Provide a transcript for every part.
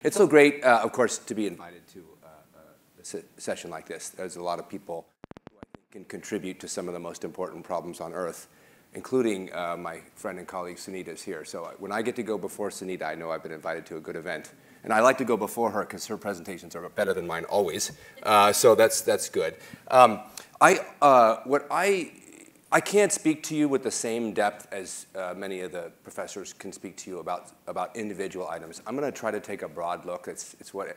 It's so great, uh, of course, to be invited to uh, a se session like this. There's a lot of people who I think can contribute to some of the most important problems on Earth, including uh, my friend and colleague Sunita is here. So uh, when I get to go before Sunita, I know I've been invited to a good event. And I like to go before her because her presentations are better than mine always. So that's, that's good. Um, I, what I I can't speak to you with the same depth as uh, many of the professors can speak to you about, about individual items. I'm going to try to take a broad look. It's, it's, what,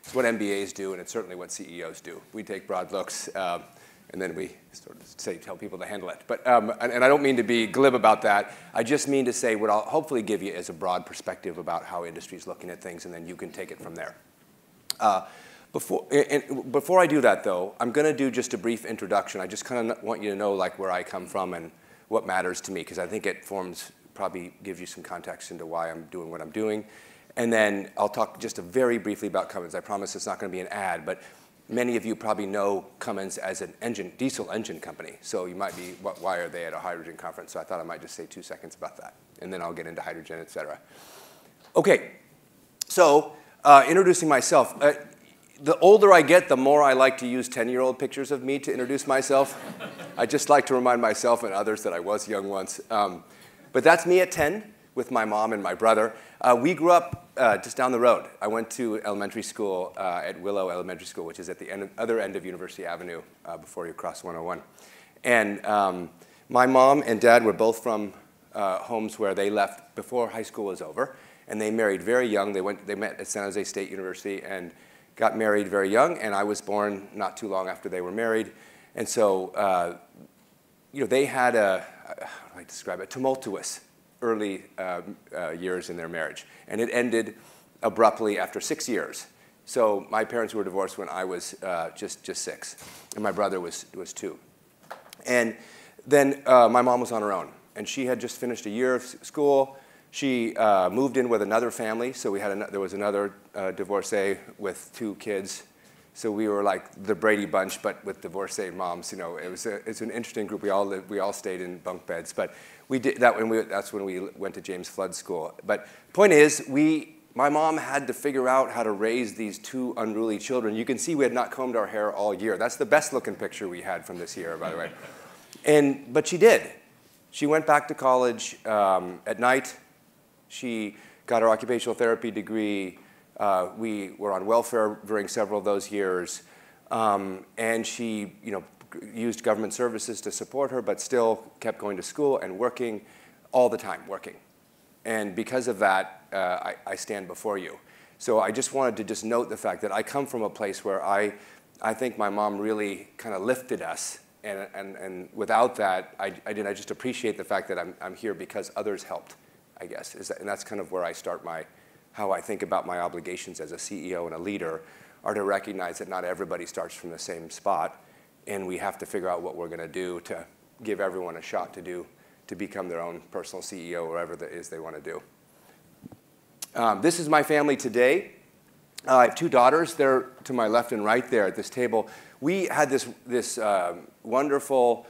it's what MBAs do, and it's certainly what CEOs do. We take broad looks, um, and then we sort of say, tell people to handle it. But, um, and, and, I don't mean to be glib about that. I just mean to say what I'll hopefully give you is a broad perspective about how industry is looking at things, and then you can take it from there. Uh, before, and before I do that, though, I'm going to do just a brief introduction. I just kind of want you to know like where I come from and what matters to me, because I think it forms, probably gives you some context into why I'm doing what I'm doing. And then I'll talk just very briefly about Cummins. I promise it's not going to be an ad, but many of you probably know Cummins as an engine, diesel engine company. So you might be, what, why are they at a hydrogen conference? So I thought I might just say two seconds about that. And then I'll get into hydrogen, et cetera. OK, so uh, introducing myself. Uh, the older I get, the more I like to use 10 year old pictures of me to introduce myself. I just like to remind myself and others that I was young once. Um, but that's me at 10 with my mom and my brother. Uh, we grew up uh, just down the road. I went to elementary school uh, at Willow Elementary School, which is at the end, other end of University Avenue uh, before you cross 101. And um, my mom and dad were both from uh, homes where they left before high school was over. And they married very young. They, went, they met at San Jose State University. and got married very young, and I was born not too long after they were married. And so, uh, you know, they had a, how do I describe it, tumultuous early uh, uh, years in their marriage. And it ended abruptly after six years. So my parents were divorced when I was uh, just, just six, and my brother was, was two. And then uh, my mom was on her own, and she had just finished a year of school. She uh, moved in with another family, so we had an, there was another uh, divorcee with two kids. So we were like the Brady Bunch, but with divorcee moms. You know, it was a, it's an interesting group. We all lived, we all stayed in bunk beds, but we did that when we, that's when we went to James Flood School. But point is, we my mom had to figure out how to raise these two unruly children. You can see we had not combed our hair all year. That's the best looking picture we had from this year, by the way. And but she did. She went back to college um, at night she got her occupational therapy degree. Uh, we were on welfare during several of those years. Um, and she you know, used government services to support her, but still kept going to school and working all the time, working. And because of that, uh, I, I, stand before you. So I just wanted to just note the fact that I come from a place where I, I think my mom really kind of lifted us. And, and, and without that, I, I, did, I just appreciate the fact that I'm, I'm here because others helped. I guess. That, and that's kind of where I start my, how I think about my obligations as a CEO and a leader, are to recognize that not everybody starts from the same spot, and we have to figure out what we're going to do to give everyone a shot to do, to become their own personal CEO, or whatever it is they want to do. Um, this is my family today. Uh, I have two daughters. They're to my left and right there at this table. We had this, this uh, wonderful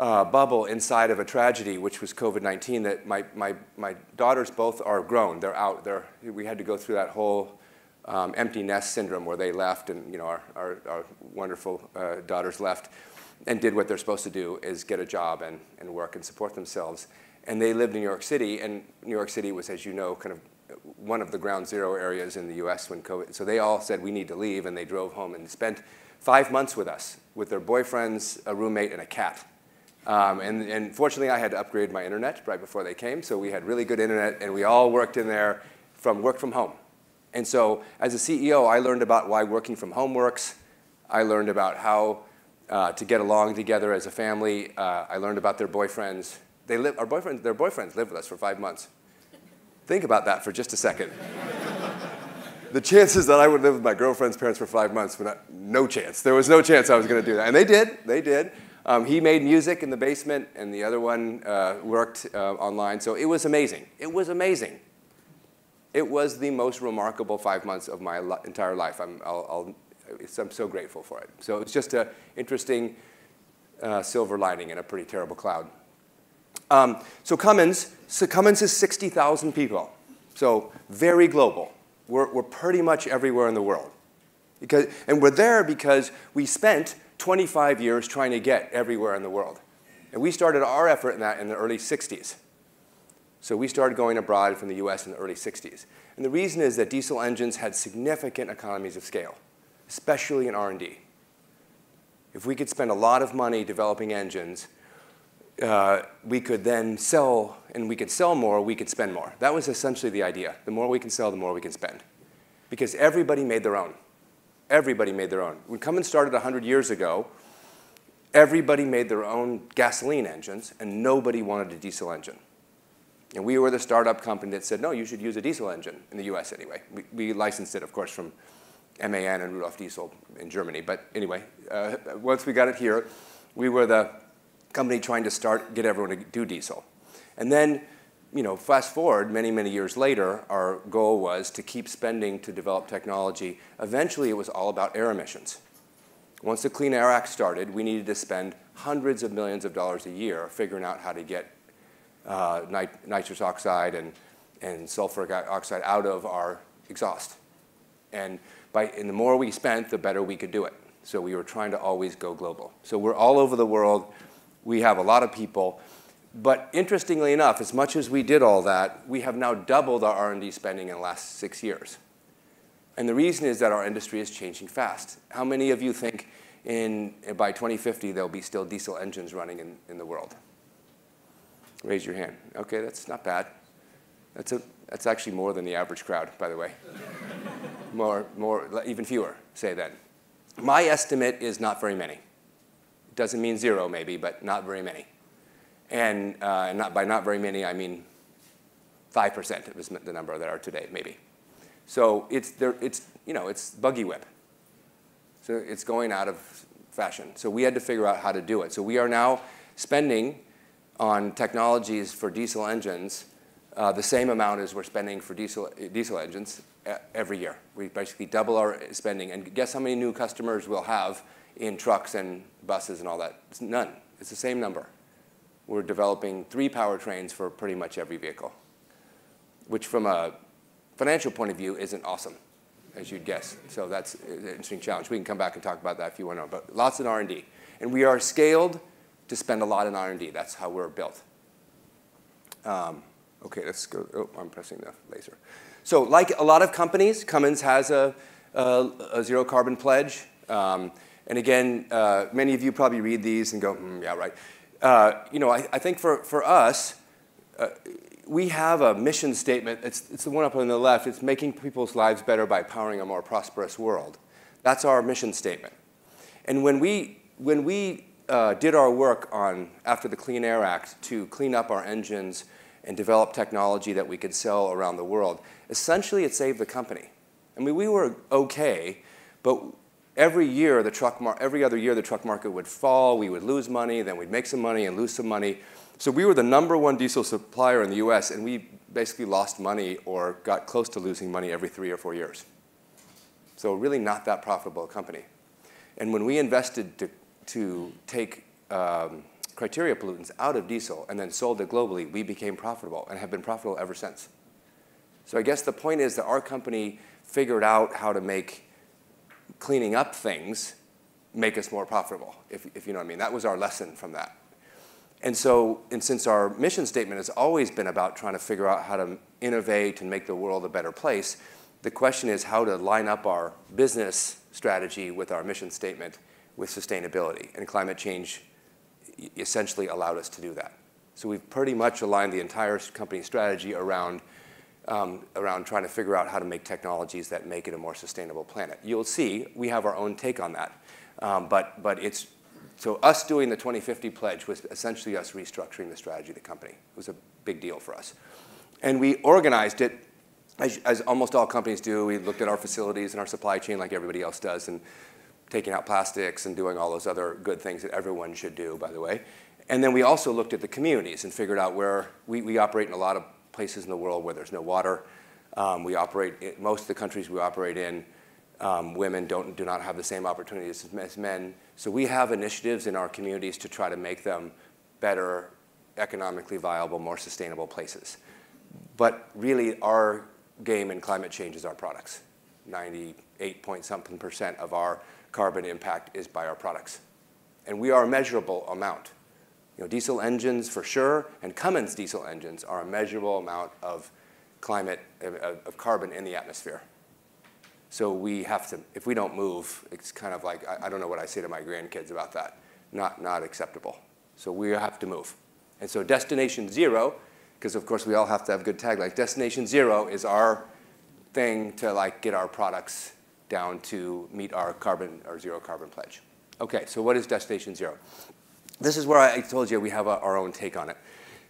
uh, bubble inside of a tragedy, which was COVID-19, that my, my, my daughters both are grown. They're out. They're, we had to go through that whole um, empty nest syndrome where they left and you know, our, our, our wonderful uh, daughters left and did what they're supposed to do is get a job and, and work and support themselves. And they lived in New York City, and New York City was, as you know, kind of one of the ground zero areas in the US when COVID, so they all said we need to leave, and they drove home and spent five months with us, with their boyfriends, a roommate, and a cat. Um, and, and, fortunately, I had to upgrade my internet right before they came, so we had really good internet, and we all worked in there from work from home. And so, as a CEO, I learned about why working from home works. I learned about how uh, to get along together as a family. Uh, I learned about their boyfriends. They live, our boyfriends, their boyfriends lived with us for five months. Think about that for just a second. the chances that I would live with my girlfriend's parents for five months were not, no chance. There was no chance I was going to do that. And they did. They did. Um, he made music in the basement, and the other one uh, worked uh, online. So it was amazing. It was amazing. It was the most remarkable five months of my entire life. I'm, I'll, i am so grateful for it. So it's just an interesting uh, silver lining in a pretty terrible cloud. Um, so Cummins, so Cummins is 60,000 people. So very global, We're, we're pretty much everywhere in the world. Because, and we're there because we spent 25 years trying to get everywhere in the world. And we started our effort in that in the early 60s. So we started going abroad from the US in the early 60s. And the reason is that diesel engines had significant economies of scale, especially in R&D. If we could spend a lot of money developing engines, uh, we could then sell, and we could sell more, we could spend more. That was essentially the idea. The more we can sell, the more we can spend. Because everybody made their own. Everybody made their own. When Cummins started 100 years ago, everybody made their own gasoline engines, and nobody wanted a diesel engine. And we were the startup company that said, no, you should use a diesel engine, in the US anyway. We, we licensed it, of course, from MAN and Rudolf Diesel in Germany. But anyway, uh, once we got it here, we were the company trying to start, get everyone to do diesel. And then, you know, fast forward many, many years later, our goal was to keep spending to develop technology. Eventually, it was all about air emissions. Once the Clean Air Act started, we needed to spend hundreds of millions of dollars a year figuring out how to get uh, nit nitrous oxide and, and sulfuric oxide out of our exhaust. And, by, and the more we spent, the better we could do it. So we were trying to always go global. So we're all over the world. We have a lot of people. But interestingly enough, as much as we did all that, we have now doubled our R&D spending in the last six years. And the reason is that our industry is changing fast. How many of you think in, by 2050 there'll be still diesel engines running in, in the world? Raise your hand. Okay, that's not bad. That's, a, that's actually more than the average crowd, by the way. more, more, even fewer, say then. My estimate is not very many. Doesn't mean zero, maybe, but not very many. And uh, not, by not very many, I mean 5% is the number that are today, maybe. So it's, there, it's, you know, it's buggy whip. So it's going out of fashion. So we had to figure out how to do it. So we are now spending on technologies for diesel engines uh, the same amount as we're spending for diesel, diesel engines every year. We basically double our spending. And guess how many new customers we'll have in trucks and buses and all that? It's none. It's the same number. We're developing three powertrains for pretty much every vehicle, which from a financial point of view isn't awesome, as you'd guess. So that's an interesting challenge. We can come back and talk about that if you want to. But lots in R&D. And we are scaled to spend a lot in R&D. That's how we're built. Um, okay, let's go. Oh, I'm pressing the laser. So like a lot of companies, Cummins has a, zero carbon pledge. Um, and again, uh, many of you probably read these and go, mm, yeah, right. Uh, you know, I, I, think for, for us, uh, we have a mission statement. It's, it's the one up on the left. It's making people's lives better by powering a more prosperous world. That's our mission statement. And when we, when we uh, did our work on, after the Clean Air Act, to clean up our engines and develop technology that we could sell around the world, essentially it saved the company. I mean, we were okay, but every year, the truck every other year, the truck market would fall, we would lose money, then we'd make some money and lose some money. So we were the number one diesel supplier in the US, and we basically lost money or got close to losing money every three or four years. So really not that profitable a company. And when we invested to to take um, criteria pollutants out of diesel and then sold it globally, we became profitable and have been profitable ever since. So I guess the point is that our company figured out how to make cleaning up things make us more profitable, if, if you know what I mean. That was our lesson from that. And so, and since our mission statement has always been about trying to figure out how to innovate and make the world a better place, the question is how to line up our business strategy with our mission statement with sustainability. And climate change essentially allowed us to do that. So we've pretty much aligned the entire company strategy around, um, around trying to figure out how to make technologies that make it a more sustainable planet. You'll see we have our own take on that. Um, but, but it's, so us doing the 2050 pledge was essentially us restructuring the strategy of the company. It was a big deal for us. And we organized it as, as, almost all companies do, we looked at our facilities and our supply chain like everybody else does and taking out plastics and doing all those other good things that everyone should do, by the way. And then we also looked at the communities and figured out where we, we operate in a lot of places in the world where there's no water. Um, we operate, in, most of the countries we operate in, um, women don't, do not have the same opportunities as men. So we have initiatives in our communities to try to make them better, economically viable, more sustainable places. But really our game in climate change is our products. 98 point something percent of our carbon impact is by our products. And we are a measurable amount. Know, diesel engines for sure, and Cummins diesel engines are a measurable amount of climate, of, of carbon in the atmosphere. So we have to, if we don't move, it's kind of like, I, I don't know what I say to my grandkids about that. Not, not acceptable. So we have to move. And so destination zero, because of course we all have to have good taglines, destination zero is our thing to like get our products down to meet our carbon or zero carbon pledge. Okay, so what is destination zero? This is where I told you we have our own take on it.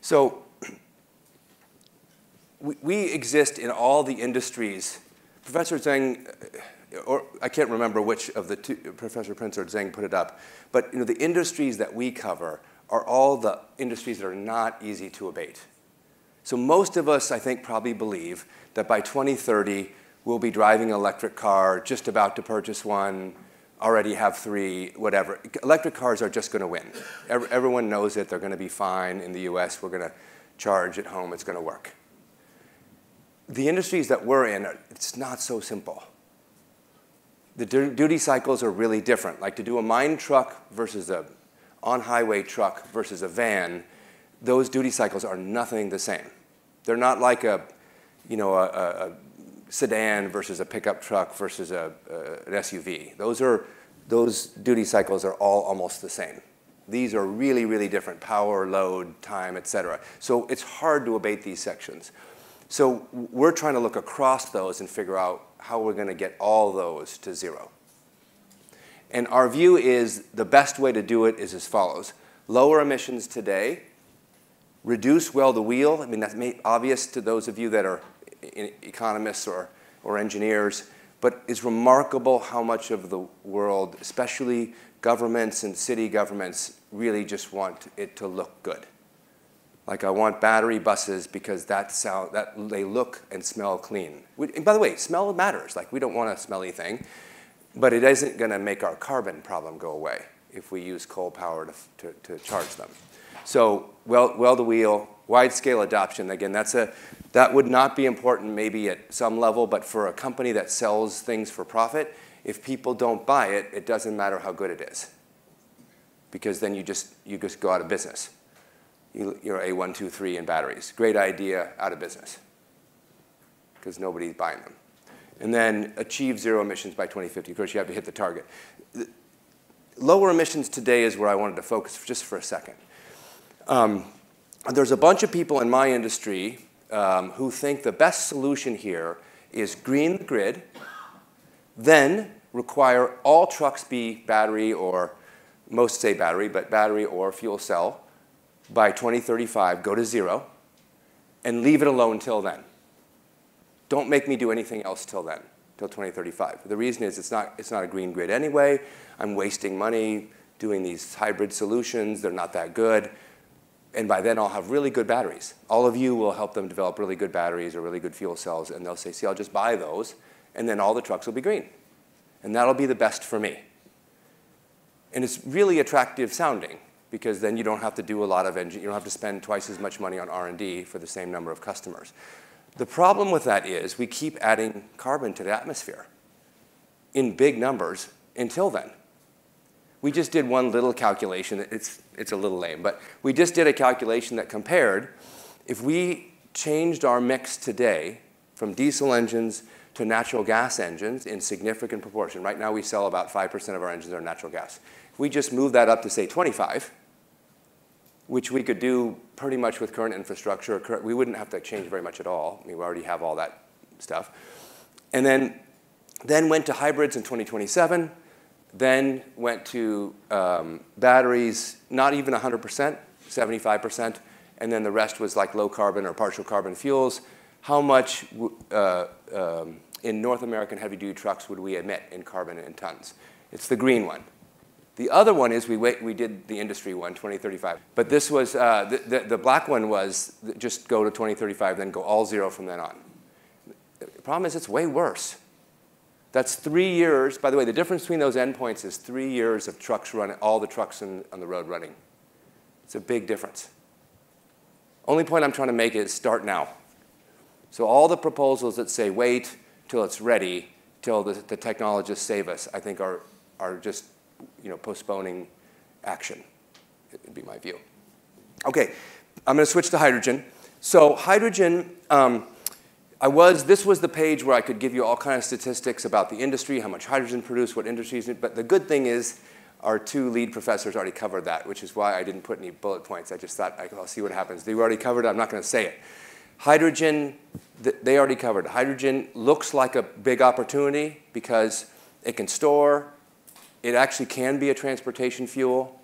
So we, exist in all the industries. Professor Zheng, uh, or I can't remember which of the two, Professor Prinz or Zheng put it up, but you know, the industries that we cover are all the industries that are not easy to abate. So most of us, I think, probably believe that by 2030, we'll be driving an electric car, just about to purchase one, already have three, whatever. Electric cars are just going to win. Everyone knows it. They're going to be fine. In the US, we're going to charge at home. It's going to work. The industries that we're in, it's not so simple. The duty cycles are really different. Like to do a mine truck versus a on-highway truck versus a van, those duty cycles are nothing the same. They're not like a, you know, a, a sedan versus a pickup truck versus a, uh, an SUV. Those, are, those duty cycles are all almost the same. These are really, really different, power, load, time, et cetera. So it's hard to abate these sections. So we're trying to look across those and figure out how we're going to get all those to zero. And our view is the best way to do it is as follows. Lower emissions today, reduce well-to-wheel. I mean, that's obvious to those of you that are economists or, or engineers, but it's remarkable how much of the world, especially governments and city governments, really just want it to look good. Like I want battery buses because that sound, that they look and smell clean. We, and by the way, smell matters. Like we don't want a smelly thing, but it isn't going to make our carbon problem go away if we use coal power to, to, to charge them. So well, well the wheel, wide scale adoption. Again, that's a that would not be important maybe at some level, but for a company that sells things for profit, if people don't buy it, it doesn't matter how good it is. Because then you just, you just go out of business. You, you're A123 in batteries. Great idea, out of business. Because nobody's buying them. And then achieve zero emissions by 2050. Of course, you have to hit the target. Lower emissions today is where I wanted to focus just for a second. Um, there's a bunch of people in my industry um, who think the best solution here is green the grid, then require all trucks be battery or, most say battery, but battery or fuel cell by 2035, go to zero, and leave it alone till then. Don't make me do anything else till then, till 2035. The reason is it's not, it's not a green grid anyway. I'm wasting money doing these hybrid solutions. They're not that good and by then I'll have really good batteries. All of you will help them develop really good batteries or really good fuel cells, and they'll say, see, I'll just buy those, and then all the trucks will be green. And that'll be the best for me. And it's really attractive sounding, because then you don't have to do a lot of engine, you don't have to spend twice as much money on R&D for the same number of customers. The problem with that is we keep adding carbon to the atmosphere in big numbers until then. We just did one little calculation. It's, it's a little lame, but we just did a calculation that compared if we changed our mix today from diesel engines to natural gas engines in significant proportion. Right now we sell about 5% of our engines are natural gas. If we just move that up to say 25, which we could do pretty much with current infrastructure, we wouldn't have to change very much at all. I mean, we already have all that stuff. And then, then went to hybrids in 2027, then went to um, batteries, not even 100%, 75%, and then the rest was like low carbon or partial carbon fuels. How much uh, um, in North American heavy duty trucks would we emit in carbon in tons? It's the green one. The other one is we, wait, we did the industry one, 2035. But this was, uh, the, the, the, black one was just go to 2035, then go all zero from then on. The problem is it's way worse. That's three years. By the way, the difference between those endpoints is three years of trucks running, all the trucks in, on the road running. It's a big difference. Only point I'm trying to make is start now. So all the proposals that say wait till it's ready, till the, the technologists save us, I think are, are just you know, postponing action, it would be my view. Okay, I'm going to switch to hydrogen. So hydrogen, um, I was, this was the page where I could give you all kinds of statistics about the industry, how much hydrogen produced, what industries, but the good thing is our two lead professors already covered that, which is why I didn't put any bullet points. I just thought, I'll see what happens. They already covered it, I'm not going to say it. Hydrogen, they already covered. Hydrogen looks like a big opportunity because it can store, it actually can be a transportation fuel.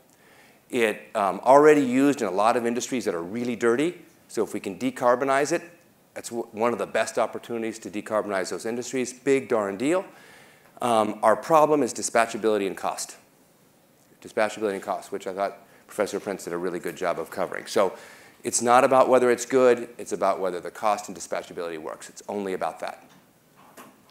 It um, already used in a lot of industries that are really dirty. So if we can decarbonize it, that's one of the best opportunities to decarbonize those industries. Big darn deal. Um, our problem is dispatchability and cost. Dispatchability and cost, which I thought Professor Prinz did a really good job of covering. So it's not about whether it's good, it's about whether the cost and dispatchability works. It's only about that.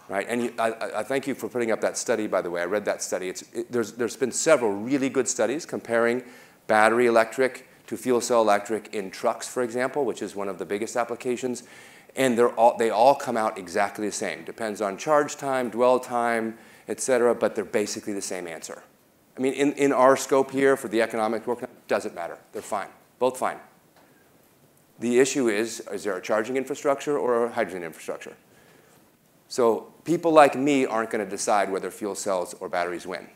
Right? And you, I, I, thank you for putting up that study, by the way. I read that study. It, there's, there's been several really good studies comparing battery electric to fuel cell electric in trucks, for example, which is one of the biggest applications. And they're all, they all come out exactly the same. Depends on charge time, dwell time, et cetera, but they're basically the same answer. I mean, in, in our scope here for the economic work, doesn't matter. They're fine, both fine. The issue is, is there a charging infrastructure or a hydrogen infrastructure? So people like me aren't going to decide whether fuel cells or batteries win.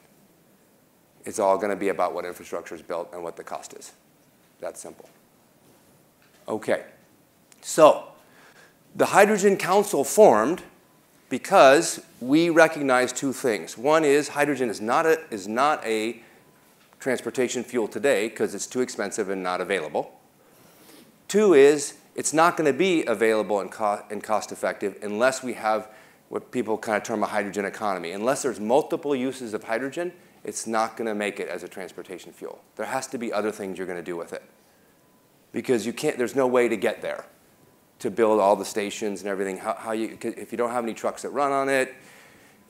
It's all going to be about what infrastructure is built and what the cost is. That's simple. Okay. So the Hydrogen Council formed because we recognize two things. One is hydrogen is not a, is not a transportation fuel today because it's too expensive and not available. Two is it's not going to be available and, co and cost effective unless we have what people kind of term a hydrogen economy. Unless there's multiple uses of hydrogen, it's not going to make it as a transportation fuel. There has to be other things you're going to do with it. Because you can't, there's no way to get there to build all the stations and everything. How, how you, if you don't have any trucks that run on it,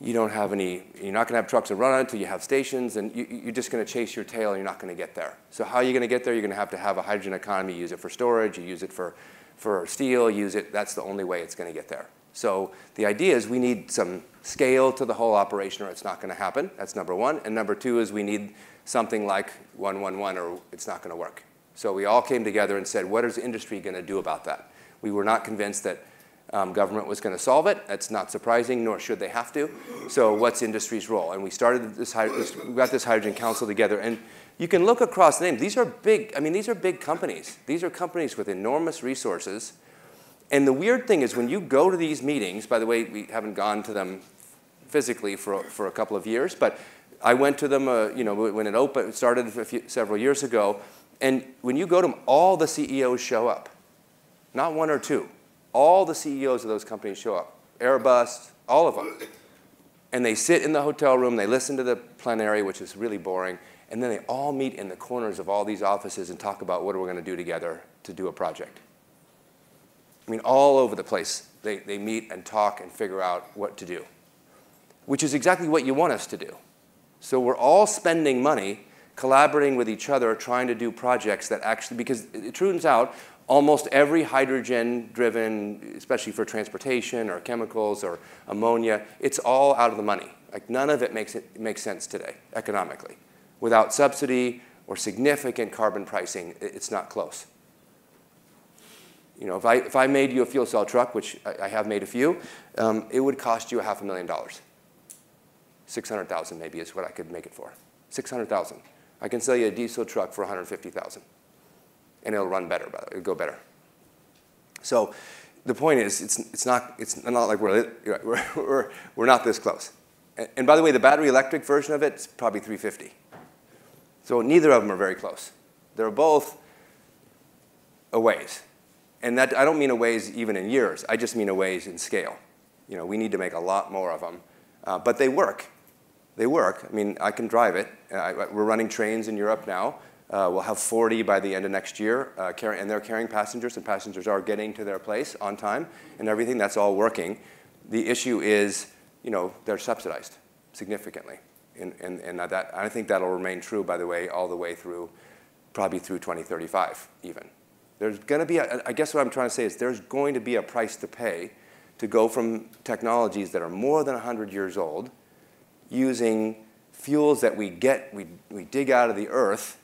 you don't have any, you're not going to have trucks that run on it until you have stations, and you, are just going to chase your tail and you're not going to get there. So how are you going to get there? You're going to have to have a hydrogen economy, use it for storage, you use it for, for steel, use it, that's the only way it's going to get there. So the idea is we need some scale to the whole operation or it's not going to happen. That's number one. And number two is we need something like 111 or it's not going to work. So we all came together and said, what is industry going to do about that? We were not convinced that um, government was going to solve it. That's not surprising, nor should they have to. So what's industry's role? And we started this, we got this hydrogen council together. And you can look across the names. These are big, I mean, these are big companies. These are companies with enormous resources. And the weird thing is when you go to these meetings, by the way, we haven't gone to them physically for, for a couple of years, but I went to them, uh, you know, when it opened, started few, several years ago, and when you go to them, all the CEOs show up. Not one or two. All the CEOs of those companies show up. Airbus, all of them. And they sit in the hotel room, they listen to the plenary, which is really boring, and then they all meet in the corners of all these offices and talk about what we're going to do together to do a project. I mean, all over the place, they, they meet and talk and figure out what to do, which is exactly what you want us to do. So we're all spending money collaborating with each other, trying to do projects that actually, because it turns out almost every hydrogen driven, especially for transportation or chemicals or ammonia, it's all out of the money. Like none of it makes, it makes sense today economically. Without subsidy or significant carbon pricing, it's not close. You know, if I, if I made you a fuel cell truck, which I, I have made a few, um, it would cost you a half a million dollars. 600,000 maybe is what I could make it for. 600,000. I can sell you a diesel truck for 150,000. And it'll run better, it'll go better. So the point is, it's, it's, not, it's not like we're, we're, we're, we're not this close. And, and by the way, the battery electric version of it is probably 350. So neither of them are very close. They're both a ways. And that, I don't mean a ways even in years. I just mean a ways in scale. You know, we need to make a lot more of them. Uh, but they work. They work. I mean, I can drive it. Uh, we're running trains in Europe now. Uh, we'll have 40 by the end of next year, uh, and they're carrying passengers, and passengers are getting to their place on time and everything. That's all working. The issue is, you know, they're subsidized significantly. And, and, and that, I think that'll remain true, by the way, all the way through, probably through 2035 even. There's going to be, a, I guess what I'm trying to say is there's going to be a price to pay to go from technologies that are more than 100 years old using fuels that we get, we, we dig out of the earth,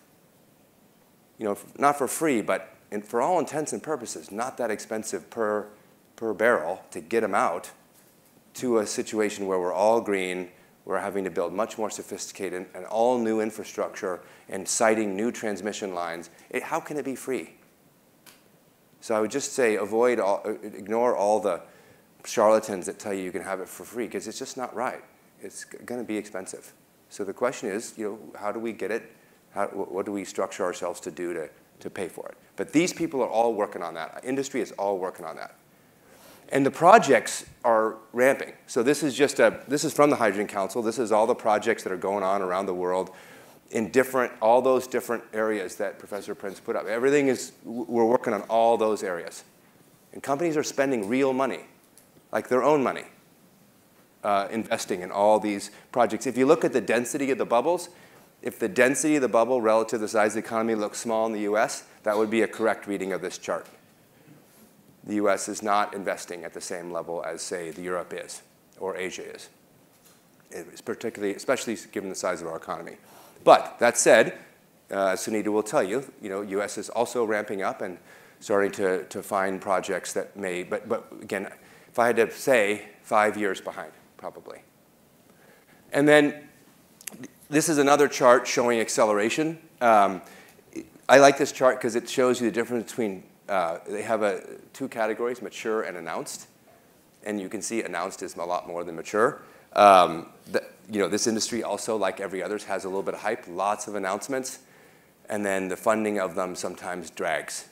you know, not for free, but for all intents and purposes, not that expensive per, per barrel to get them out to a situation where we're all green, we're having to build much more sophisticated and all new infrastructure and siting new transmission lines. It, how can it be free? So I would just say avoid, all, uh, ignore all the charlatans that tell you you can have it for free because it's just not right. It's going to be expensive. So the question is, you know, how do we get it? How, what do we structure ourselves to do to, to pay for it? But these people are all working on that. Industry is all working on that. And the projects are ramping. So this is just a, this is from the Hydrogen Council. This is all the projects that are going on around the world in different, all those different areas that Professor Prinz put up. Everything is, we're working on all those areas. And companies are spending real money, like their own money, uh, investing in all these projects. If you look at the density of the bubbles, if the density of the bubble relative to the size of the economy looks small in the US, that would be a correct reading of this chart the US is not investing at the same level as, say, the Europe is or Asia is. It's particularly, especially given the size of our economy. But that said, uh, Sunita will tell you, you know, US is also ramping up and starting to, to find projects that may, but, but again, if I had to say, five years behind, probably. And then this is another chart showing acceleration. Um, I like this chart because it shows you the difference between uh, they have a, two categories, mature and announced. And you can see announced is a lot more than mature. Um, the, you know, this industry also, like every others, has a little bit of hype, lots of announcements, and then the funding of them sometimes drags.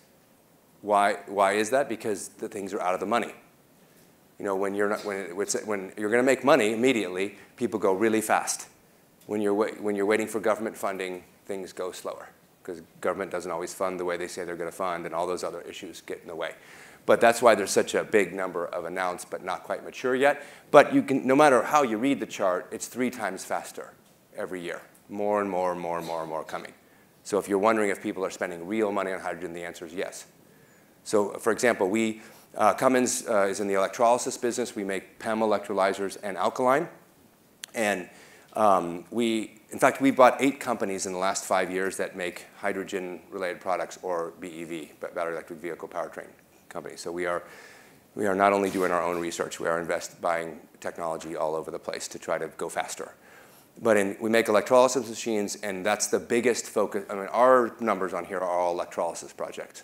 Why, why is that? Because the things are out of the money. You know, when you're, not, when, when you're going to make money immediately, people go really fast. When you're, when you're waiting for government funding, things go slower because government doesn't always fund the way they say they're going to fund, and all those other issues get in the way. But that's why there's such a big number of announced but not quite mature yet. But you can, no matter how you read the chart, it's three times faster every year. More and more and more and more and more coming. So if you're wondering if people are spending real money on hydrogen, the answer is yes. So for example, we, uh, Cummins uh, is in the electrolysis business. We make PEM electrolyzers and alkaline. And um, we in fact, we bought eight companies in the last five years that make hydrogen-related products or BEV, battery electric vehicle powertrain companies. So we are, we are not only doing our own research, we are invest, buying technology all over the place to try to go faster. But in, we make electrolysis machines, and that's the biggest focus. I mean, our numbers on here are all electrolysis projects,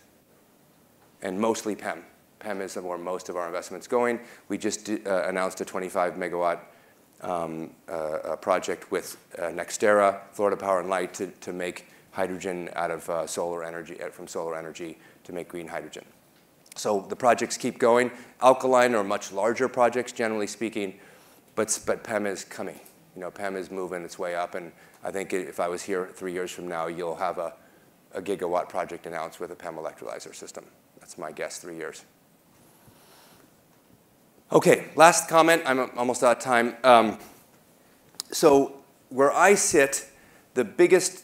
and mostly PEM. PEM is where most of our investments going. We just uh, announced a 25 megawatt um, a project with uh, NextEra, Florida Power and Light to, to make hydrogen out of uh, solar energy, uh, from solar energy to make green hydrogen. So the projects keep going. Alkaline are much larger projects, generally speaking, but, but PEM is coming. You know, PEM is moving its way up, and I think if I was here three years from now, you'll have a, a gigawatt project announced with a PEM electrolyzer system. That's my guess, three years. Okay, last comment. I'm almost out of time. Um, so where I sit, the biggest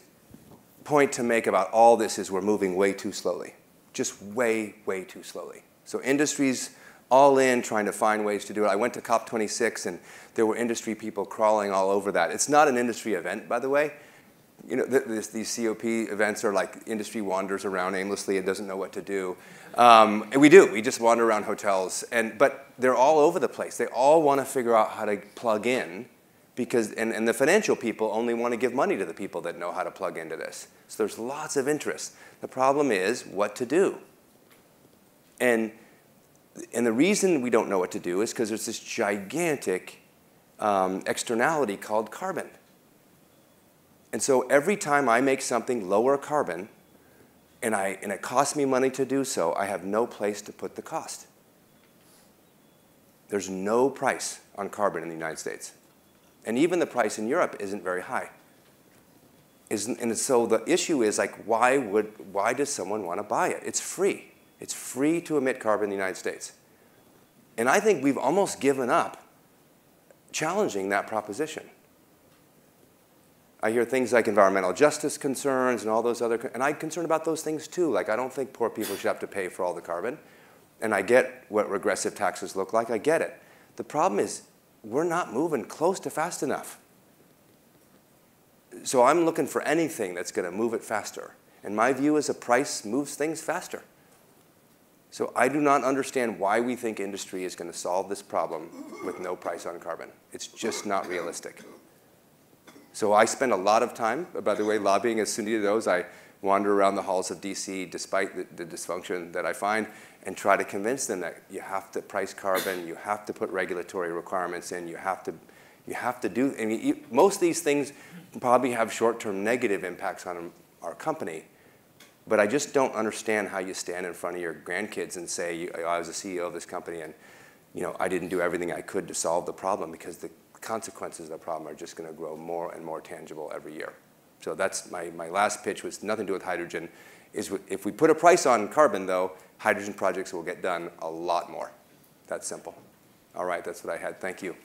point to make about all this is we're moving way too slowly, just way, way too slowly. So industries all in trying to find ways to do it. I went to COP26 and there were industry people crawling all over that. It's not an industry event, by the way. You know, this, these COP events are like industry wanders around aimlessly and doesn't know what to do. Um, and we do. We just wander around hotels. And, but they're all over the place. They all want to figure out how to plug in because, and, and the financial people only want to give money to the people that know how to plug into this. So there's lots of interest. The problem is what to do. And, and the reason we don't know what to do is because there's this gigantic um, externality called carbon. And so every time I make something lower carbon, and, I, and it costs me money to do so, I have no place to put the cost. There's no price on carbon in the United States. And even the price in Europe isn't very high. Isn't, and so the issue is like, why, would, why does someone want to buy it? It's free. It's free to emit carbon in the United States. And I think we've almost given up challenging that proposition. I hear things like environmental justice concerns and all those other, and I'm concerned about those things too. Like, I don't think poor people should have to pay for all the carbon. And I get what regressive taxes look like. I get it. The problem is we're not moving close to fast enough. So I'm looking for anything that's going to move it faster. And my view is a price moves things faster. So I do not understand why we think industry is going to solve this problem with no price on carbon. It's just not realistic. So I spend a lot of time, by the way, lobbying as Sunita knows. I wander around the halls of DC despite the, the, dysfunction that I find and try to convince them that you have to price carbon, you have to put regulatory requirements in, you have to, you have to do, I mean, you, most of these things probably have short-term negative impacts on our company, but I just don't understand how you stand in front of your grandkids and say, I was the CEO of this company and you know, I didn't do everything I could to solve the problem because the consequences of the problem are just going to grow more and more tangible every year. So that's my, my last pitch was nothing to do with hydrogen. Is if we put a price on carbon, though, hydrogen projects will get done a lot more. That's simple. All right, that's what I had. Thank you.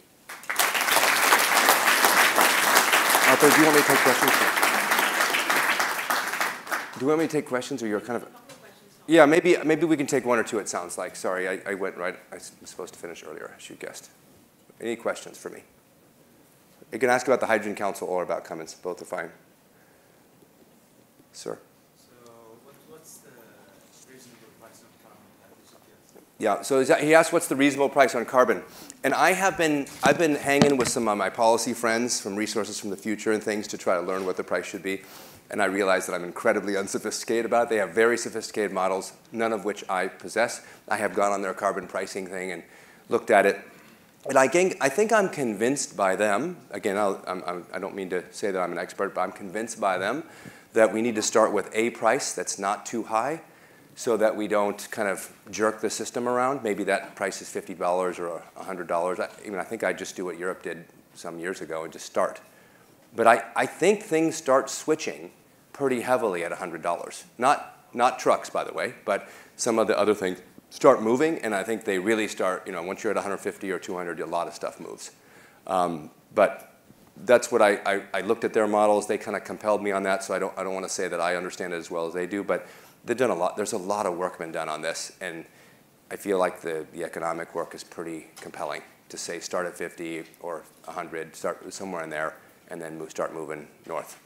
Arthur, do you want me to take questions? Do you want me to take questions, or you're kind of... Yeah, maybe, maybe we can take one or two, it sounds like. Sorry, I, I went right. I was supposed to finish earlier, as you guessed. Any questions for me? You can ask about the Hydrogen Council or about Cummins. Both are fine. Sir. So what's the reasonable price on carbon Yeah, so he asked what's the reasonable price on carbon. And I have been, I've been hanging with some of my policy friends from Resources from the Future and things to try to learn what the price should be. And I realize that I'm incredibly unsophisticated about it. They have very sophisticated models, none of which I possess. I have gone on their carbon pricing thing and looked at it. And I think, I think I'm convinced by them, again, I'll, I'm, I'm, I do not mean to say that I'm an expert, but I'm convinced by them that we need to start with a price that's not too high so that we don't kind of jerk the system around. Maybe that price is $50 or $100. I, I mean, I think I'd just do what Europe did some years ago and just start. But I, I think things start switching pretty heavily at $100. Not, not trucks, by the way, but some of the other things start moving, and I think they really start, you know, once you're at 150 or 200, a lot of stuff moves. Um, but that's what I, I, I, looked at their models. They kind of compelled me on that, so I don't, I don't want to say that I understand it as well as they do, but they've done a lot. There's a lot of work been done on this, and I feel like the, the economic work is pretty compelling to say start at 50 or 100, start somewhere in there, and then move, start moving north.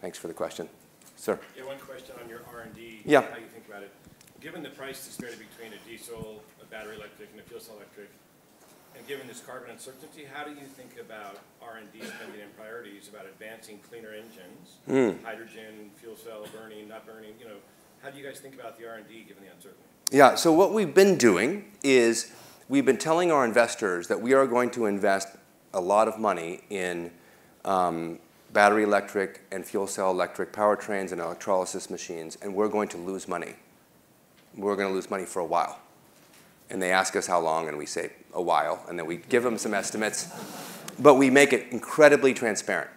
Thanks for the question. Sir? Yeah, one question on your R&D. Yeah. How you think about it given the price disparity between a diesel, a battery electric, and a fuel cell electric, and given this carbon uncertainty, how do you think about R&D spending and priorities about advancing cleaner engines, mm. hydrogen, fuel cell, burning, not burning, you know, how do you guys think about the R&D given the uncertainty? Yeah, so what we've been doing is we've been telling our investors that we are going to invest a lot of money in um, battery electric and fuel cell electric powertrains and electrolysis machines, and we're going to lose money we're going to lose money for a while. And they ask us how long, and we say a while, and then we give them some estimates. But we make it incredibly transparent.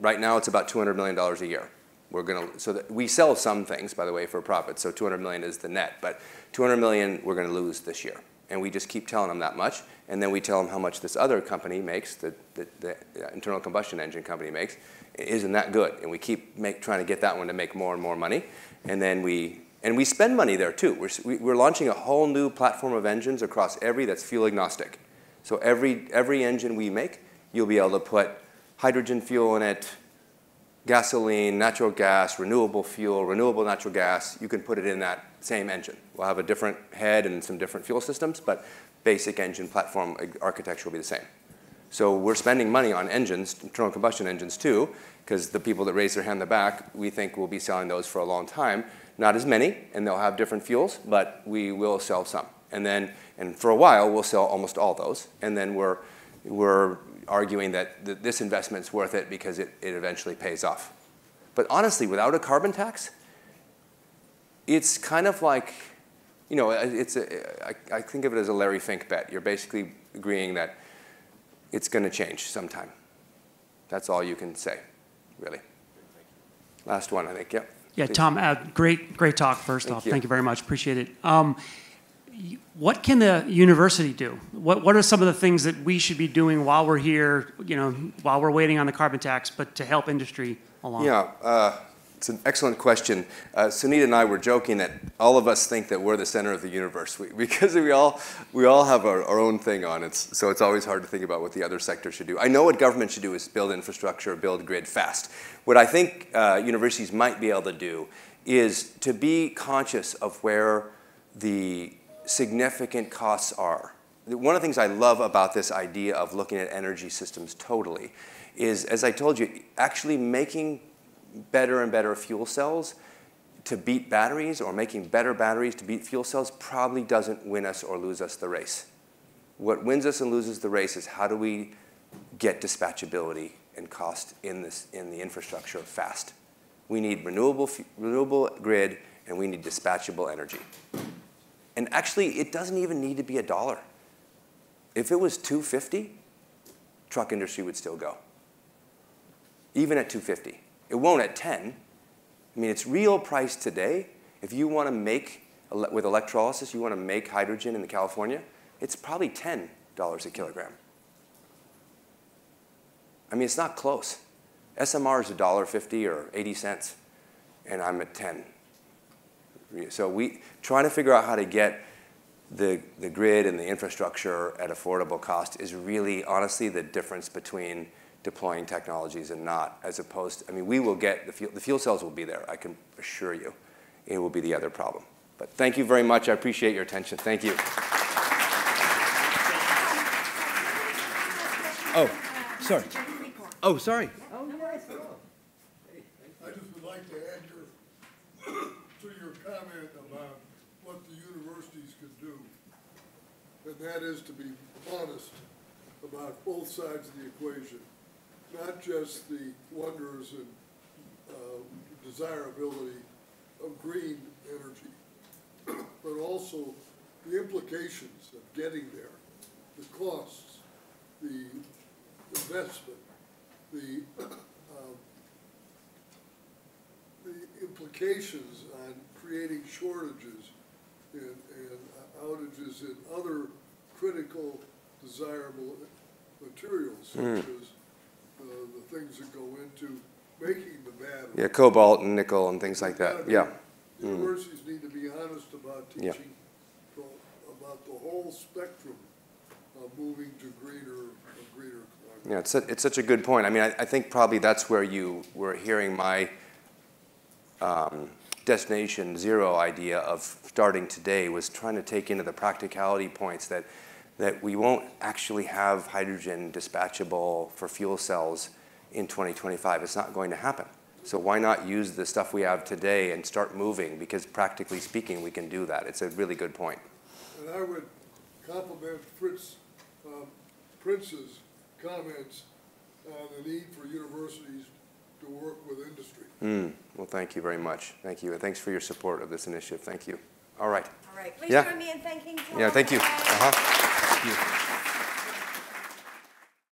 Right now, it's about $200 million a year. We're going to, so that we sell some things, by the way, for a profit. So 200 million is the net, but 200 million we're going to lose this year. And we just keep telling them that much. And then we tell them how much this other company makes, the, the, the internal combustion engine company makes. Isn't that good? And we keep make, trying to get that one to make more and more money. And then we and we spend money there too. We're, we're launching a whole new platform of engines across every that's fuel agnostic. So every, every engine we make, you'll be able to put hydrogen fuel in it, gasoline, natural gas, renewable fuel, renewable natural gas. You can put it in that same engine. We'll have a different head and some different fuel systems, but basic engine platform architecture will be the same. So we're spending money on engines, internal combustion engines too, because the people that raise their hand in the back, we think will be selling those for a long time. Not as many, and they'll have different fuels, but we will sell some. And then, and for a while, we'll sell almost all those. And then we're, we're arguing that th this investment's worth it because it, it eventually pays off. But honestly, without a carbon tax, it's kind of like, you know, it's a, I, I think of it as a Larry Fink bet. You're basically agreeing that it's going to change sometime. That's all you can say, really. Last one, I think, yep. Yeah, Tom, uh, great, great talk. First Thank off, you. thank you very much. Appreciate it. Um, what can the university do? What, what are some of the things that we should be doing while we're here, you know, while we're waiting on the carbon tax, but to help industry along? Yeah, uh, it's an excellent question. Uh, Sunita and I were joking that all of us think that we're the center of the universe we, because we all, we all have our, our own thing on it. So it's always hard to think about what the other sector should do. I know what government should do is build infrastructure, build grid fast. What I think uh, universities might be able to do is to be conscious of where the significant costs are. One of the things I love about this idea of looking at energy systems totally is, as I told you, actually making better and better fuel cells to beat batteries or making better batteries to beat fuel cells probably doesn't win us or lose us the race. What wins us and loses the race is how do we get dispatchability and cost in, this, in the infrastructure fast. We need renewable, renewable grid and we need dispatchable energy. And actually, it doesn't even need to be a dollar. If it was 250, truck industry would still go. Even at 250. It won't at 10. I mean, it's real price today. If you want to make, with electrolysis, you want to make hydrogen in the California, it's probably $10 a kilogram. I mean, it's not close. SMR is $1.50 or 80 cents, and I'm at 10. So we trying to figure out how to get the, the grid and the infrastructure at affordable cost is really, honestly, the difference between deploying technologies and not, as opposed to, I mean, we will get, the fuel, the fuel cells will be there, I can assure you. It will be the other problem. But thank you very much. I appreciate your attention. Thank you. Oh, sorry. Oh, sorry. I just would like to add your, to your comment about what the universities could do. And that is to be honest about both sides of the equation, not just the wonders and uh, desirability of green energy, but also the implications of getting there, the costs, the investment, the, um, the implications on creating shortages and, and outages in other critical desirable materials, such as uh, the things that go into making the battery. Yeah, cobalt and nickel and things like that. Yeah. Universities need to be honest about Yeah. teaching about the whole spectrum of moving to greener, of greener climate. Yeah, it's, su- it's such a good point. I mean, I, I think probably that's where you were hearing my um, destination zero idea of starting today was trying to take into the practicality points that, that we won't actually have hydrogen dispatchable for fuel cells in 2025. It's not going to happen. So why not use the stuff we have today and start moving? Because practically speaking, we can do that. It's a really good point. And I would compliment Fritz, um, Prinz's comments on the need for universities to work with industry. Mm, well, thank you very much. Thank you. And thanks for your support of this initiative. Thank you. All right. All right, please Yeah. join me in thanking Tom. Yeah, thank you. Uh-huh.